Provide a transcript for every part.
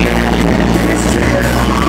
Yeah.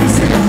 Você